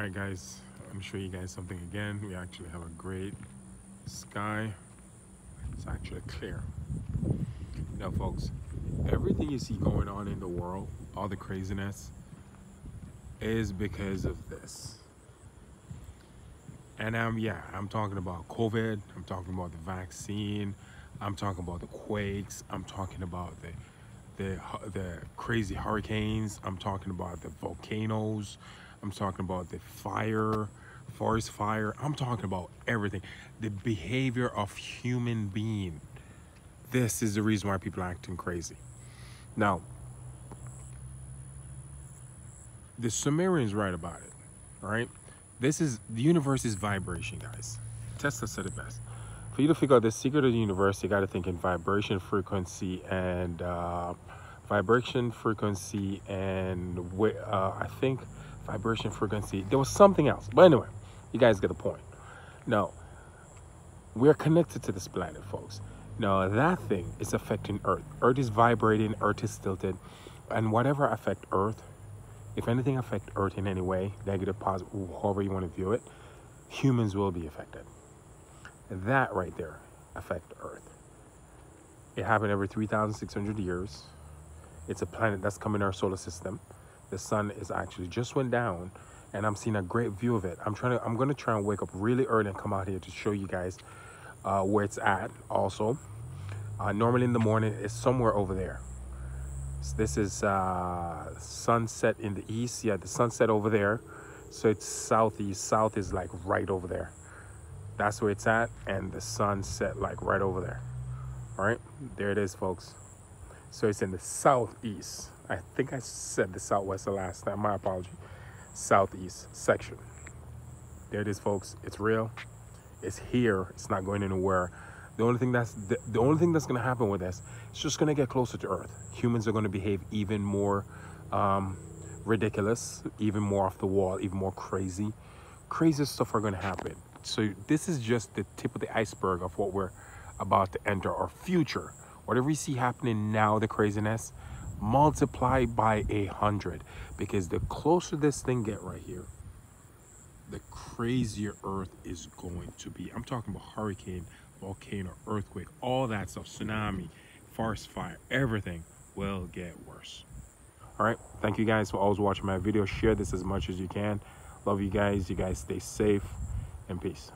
All right, guys, me show you guys something again. We actually have a great sky. It's actually clear. Now, folks, everything you see going on in the world, all the craziness, is because of this. And um, yeah, I'm talking about COVID. I'm talking about the vaccine. I'm talking about the quakes. I'm talking about the the the crazy hurricanes. I'm talking about the volcanoes. I'm talking about the fire, forest fire. I'm talking about everything. The behavior of human being. This is the reason why people are acting crazy. Now, the Sumerians write about it, all right? This is, the universe is vibration, guys. Tesla said it best. For you to figure out the secret of the universe, you got to think in vibration, frequency, and uh, vibration, frequency, and uh, I think vibration, frequency. There was something else. But anyway, you guys get the point. Now, we're connected to this planet, folks. Now, that thing is affecting Earth. Earth is vibrating, Earth is tilted. And whatever affect Earth, if anything affect Earth in any way, negative, positive, however you want to view it, humans will be affected. That right there affect Earth. It happened every 3,600 years. It's a planet that's coming in our solar system. The sun is actually just went down and I'm seeing a great view of it. I'm trying to, I'm going to try and wake up really early and come out here to show you guys uh, where it's at also. Uh, normally in the morning, it's somewhere over there. So this is uh, sunset in the east. Yeah, the sunset over there. So it's southeast. South is like right over there. That's where it's at. And the sunset like right over there. All right, there it is, folks. So it's in the southeast. I think I said the southwest the last time. My apology. Southeast section. There it is, folks. It's real. It's here. It's not going anywhere. The only thing that's the, the only thing that's going to happen with this, it's just going to get closer to Earth. Humans are going to behave even more um, ridiculous, even more off the wall, even more crazy. Crazy stuff are going to happen. So this is just the tip of the iceberg of what we're about to enter our future whatever you see happening now, the craziness, multiply by a hundred. Because the closer this thing get right here, the crazier Earth is going to be. I'm talking about hurricane, volcano, earthquake, all that stuff, tsunami, forest fire, everything will get worse. All right. Thank you guys for always watching my video. Share this as much as you can. Love you guys. You guys stay safe and peace.